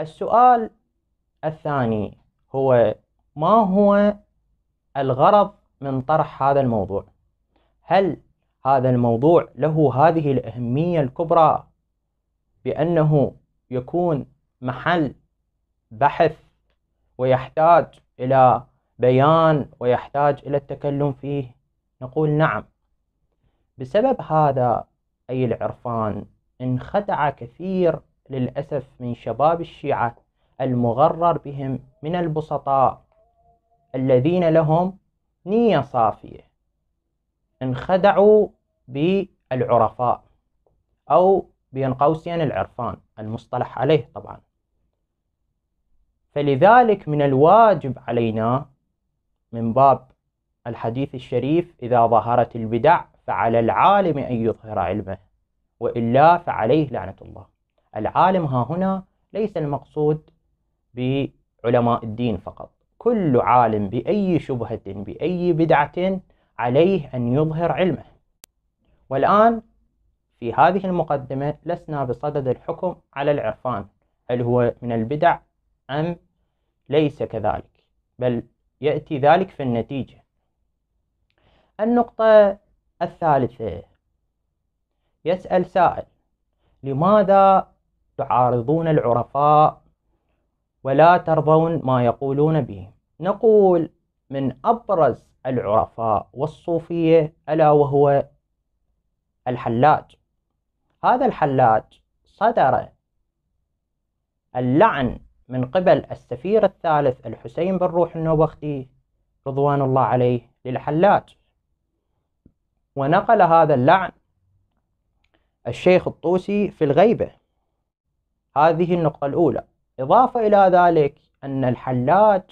السؤال الثاني هو ما هو الغرض من طرح هذا الموضوع؟ هل هذا الموضوع له هذه الأهمية الكبرى بأنه يكون محل بحث ويحتاج إلى بيان ويحتاج إلى التكلم فيه؟ نقول نعم. بسبب هذا أي العرفان انخدع كثير للأسف من شباب الشيعة المغرر بهم من البسطاء الذين لهم نية صافية انخدعوا بالعرفاء أو بين قوسين العرفان المصطلح عليه طبعا. فلذلك من الواجب علينا من باب الحديث الشريف إذا ظهرت البدع فعلى العالم أن يظهر علمه وإلا فعليه لعنة الله. العالم ها هنا ليس المقصود بعلماء الدين فقط. كل عالم بأي شبهة بأي بدعة عليه أن يظهر علمه. والآن في هذه المقدمة لسنا بصدد الحكم على العرفان. هل هو من البدع أم ليس كذلك؟ بل يأتي ذلك في النتيجة. النقطة الثالثة. يسأل سائل لماذا تعارضون العرفاء ولا ترضون ما يقولون به. نقول من أبرز العرفاء والصوفية ألا وهو الحلاج. هذا الحلاج صدر اللعن من قبل السفير الثالث الحسين بن روح النوبختي رضوان الله عليه للحلاج. ونقل هذا اللعن الشيخ الطوسي في الغيبة. هذه النقطة الأولى. إضافة إلى ذلك أن الحلاج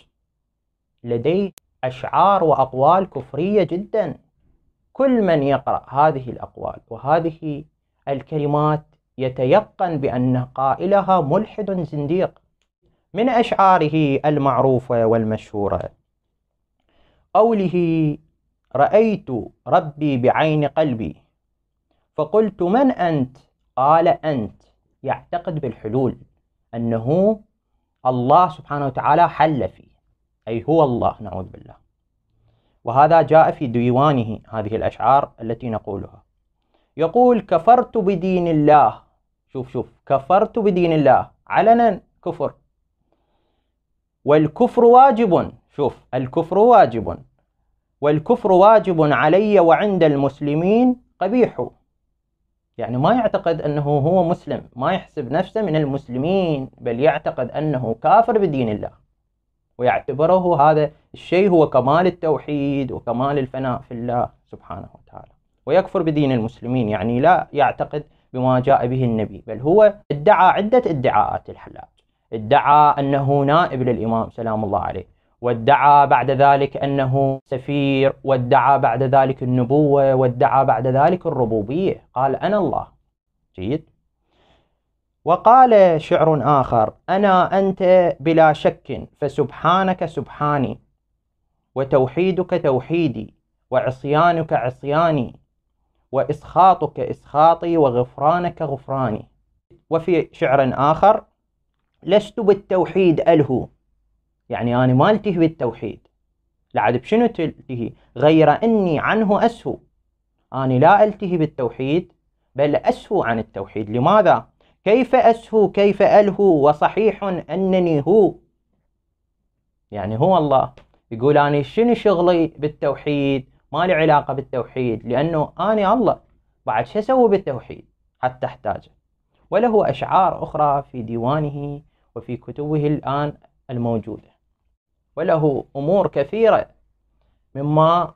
لديه أشعار وأقوال كفرية جدا. كل من يقرأ هذه الأقوال وهذه الكلمات يتيقن بأن قائلها ملحد زنديق من أشعاره المعروفة والمشهورة. قوله رأيت ربي بعين قلبي فقلت من أنت؟ قال أنت يعتقد بالحلول أنه الله سبحانه وتعالى حل فيه. أي هو الله نعوذ بالله. وهذا جاء في ديوانه هذه الأشعار التي نقولها. يقول كفرت بدين الله. شوف شوف. كفرت بدين الله. علنا كفر. والكفر واجب. شوف. الكفر واجب. والكفر واجب علي وعند المسلمين قبيح. يعني ما يعتقد أنه هو مسلم ما يحسب نفسه من المسلمين بل يعتقد أنه كافر بدين الله. ويعتبره هذا الشيء هو كمال التوحيد وكمال الفناء في الله سبحانه وتعالى. ويكفر بدين المسلمين يعني لا يعتقد بما جاء به النبي بل هو ادعى عدة ادعاءات الحلاج. ادعى أنه نائب للإمام سلام الله عليه. وادعى بعد ذلك أنه سفير وادعى بعد ذلك النبوة وادعى بعد ذلك الربوبية. قال أنا الله. جيد. وقال شعر آخر أنا أنت بلا شك فسبحانك سبحاني وتوحيدك توحيدي وعصيانك عصياني وإسخاطك إسخاطي وغفرانك غفراني. وفي شعر آخر لست بالتوحيد ألهو. يعني أنا ما ألتهي بالتوحيد. لعد بشنو تلتهي؟ غير أني عنه أسهو. أنا لا ألتهي بالتوحيد بل أسهو عن التوحيد. لماذا؟ كيف أسهو؟ كيف ألهو؟ وصحيح أنني هو. يعني هو الله يقول أنا شنو شغلي بالتوحيد؟ ما لي علاقة بالتوحيد لأنه أنا الله. بعد شو أسوي بالتوحيد؟ حتى أحتاجه. وله أشعار أخرى في ديوانه وفي كتبه الآن الموجودة. وله أمور كثيرة مما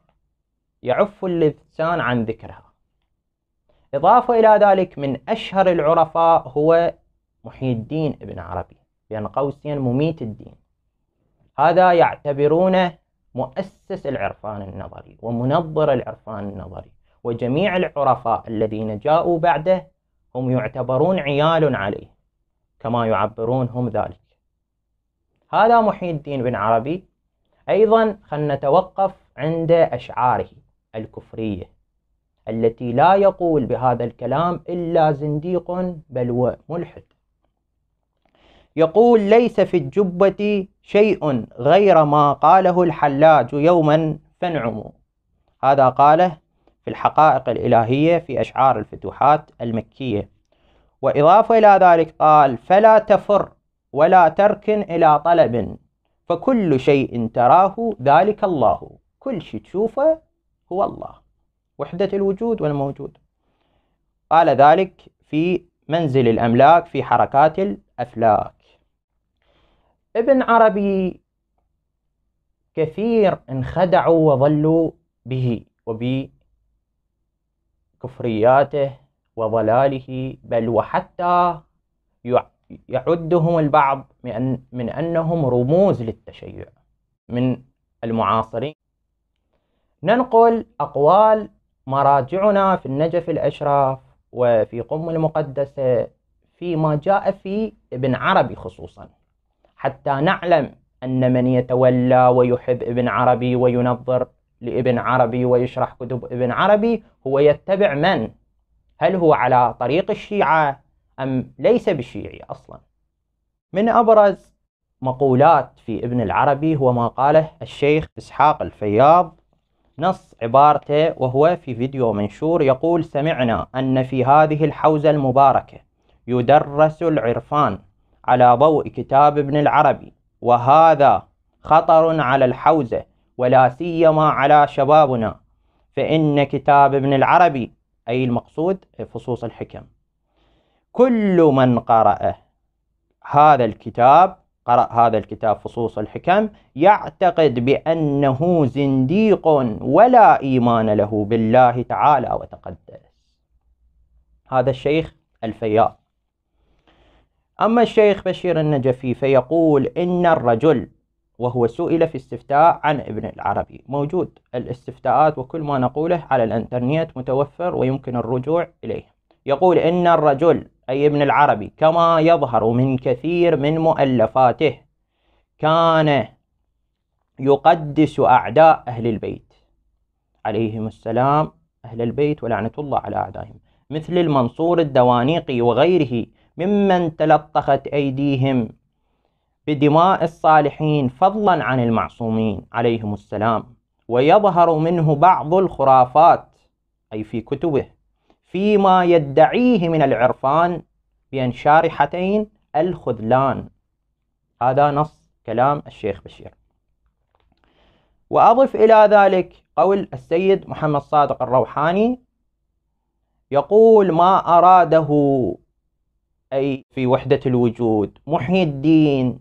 يعف اللسان عن ذكرها. إضافة إلى ذلك من أشهر العرفاء هو محي الدين ابن عربي بين قوسين مميت الدين. هذا يعتبرونه مؤسس العرفان النظري ومنظر العرفان النظري وجميع العرفاء الذين جاءوا بعده هم يعتبرون عيال عليه كما يعبرون هم ذلك. هذا محي الدين بن عربي. أيضا خلنا نتوقف عند أشعاره الكفرية التي لا يقول بهذا الكلام إلا زنديق بل وملحد يقول ليس في الجبة شيء غير ما قاله الحلاج يوما فانعموا. هذا قاله في الحقائق الإلهية في أشعار الفتوحات المكية. وإضافة إلى ذلك قال فلا تفر ولا تركن إلى طلب. فكل شيء تراه ذلك الله. كل شيء تشوفه هو الله. وحدة الوجود والموجود. قال ذلك في منزل الأملاك في حركات الأفلاك. ابن عربي كثير انخدعوا وظلوا به وبكفرياته وضلاله بل وحتى يعدهم البعض من, أنهم رموز للتشيع من المعاصرين ننقل أقوال مراجعنا في النجف الأشراف وفي قم المقدسة فيما جاء في ابن عربي خصوصا حتى نعلم أن من يتولى ويحب ابن عربي وينظر لابن عربي ويشرح كتب ابن عربي هو يتبع من؟ هل هو على طريق الشيعة أم ليس بالشيعي أصلا؟ من أبرز مقولات في ابن العربي هو ما قاله الشيخ إسحاق الفياض نص عبارته وهو في فيديو منشور يقول سمعنا أن في هذه الحوزة المباركة يدرس العرفان على ضوء كتاب ابن العربي وهذا خطر على الحوزة ولا سيما على شبابنا فإن كتاب ابن العربي أي المقصود فصوص الحكم كل من قرأ هذا الكتاب قرأ هذا الكتاب فصوص الحكم يعتقد بأنه زنديق ولا إيمان له بالله تعالى وتقدس. هذا الشيخ الفياض. أما الشيخ بشير النجفي فيقول إن الرجل وهو سئل في استفتاء عن ابن العربي. موجود الاستفتاءات وكل ما نقوله على الإنترنت متوفر ويمكن الرجوع إليه. يقول إن الرجل أي ابن العربي كما يظهر من كثير من مؤلفاته كان يقدس أعداء أهل البيت. عليهم السلام أهل البيت ولعنة الله على أعدائهم. مثل المنصور الدوانيقي وغيره ممن تلطخت أيديهم بدماء الصالحين فضلا عن المعصومين. عليهم السلام. ويظهر منه بعض الخرافات أي في كتبه فيما يدعيه من العرفان بين شارحتين الخذلان. هذا نص كلام الشيخ بشير. وأضف إلى ذلك قول السيد محمد صادق الروحاني يقول ما أراده أي في وحدة الوجود محي الدين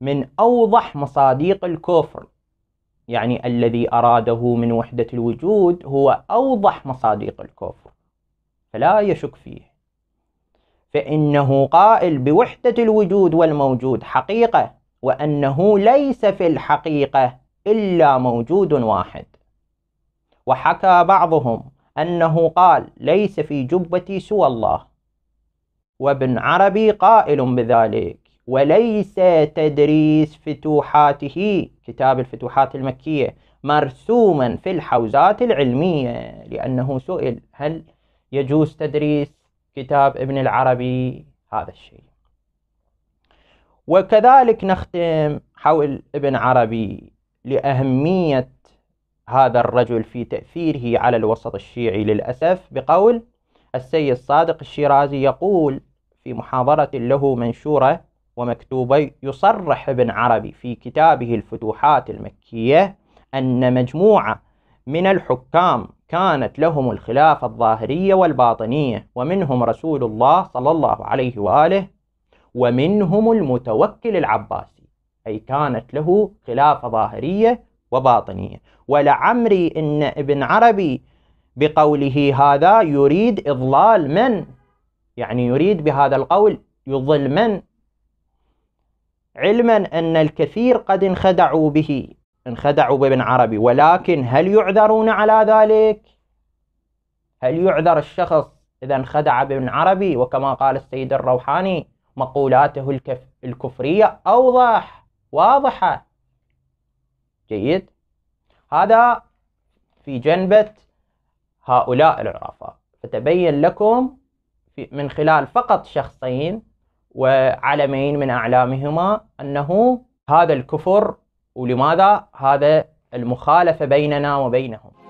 من أوضح مصاديق الكفر يعني الذي أراده من وحدة الوجود هو أوضح مصاديق الكفر. فلا يشك فيه. فإنه قائل بوحدة الوجود والموجود حقيقة وأنه ليس في الحقيقة إلا موجود واحد. وحكى بعضهم أنه قال ليس في جبتي سوى الله. وابن عربي قائل بذلك وليس تدريس فتوحاته كتاب الفتوحات المكية مرسوما في الحوزات العلمية لأنه سئل هل يجوز تدريس كتاب ابن العربي هذا الشيء. وكذلك نختم حول ابن عربي لأهمية هذا الرجل في تأثيره على الوسط الشيعي للأسف بقول السيد صادق الشيرازي يقول في محاضرة له منشورة ومكتوبة يصرح ابن عربي في كتابه الفتوحات المكية أن مجموعة من الحكام كانت لهم الخلافة الظاهرية والباطنية ومنهم رسول الله صلى الله عليه وآله ومنهم المتوكل العباسي. أي كانت له خلافة ظاهرية وباطنية. ولعمري إن ابن عربي بقوله هذا يريد إضلال من؟ يعني يريد بهذا القول يضل من؟ علما أن الكثير قد انخدعوا به. انخدعوا بابن عربي. ولكن هل يعذرون على ذلك؟ هل يعذر الشخص إذا انخدع بابن عربي؟ وكما قال السيد الروحاني مقولاته الكف الكفرية أوضح واضحة. جيد. هذا في جنبة هؤلاء العرفاء. فتبين لكم من خلال فقط شخصين وعلمين من أعلامهما أنه هذا الكفر ولماذا هذا المخالفة بيننا وبينهم؟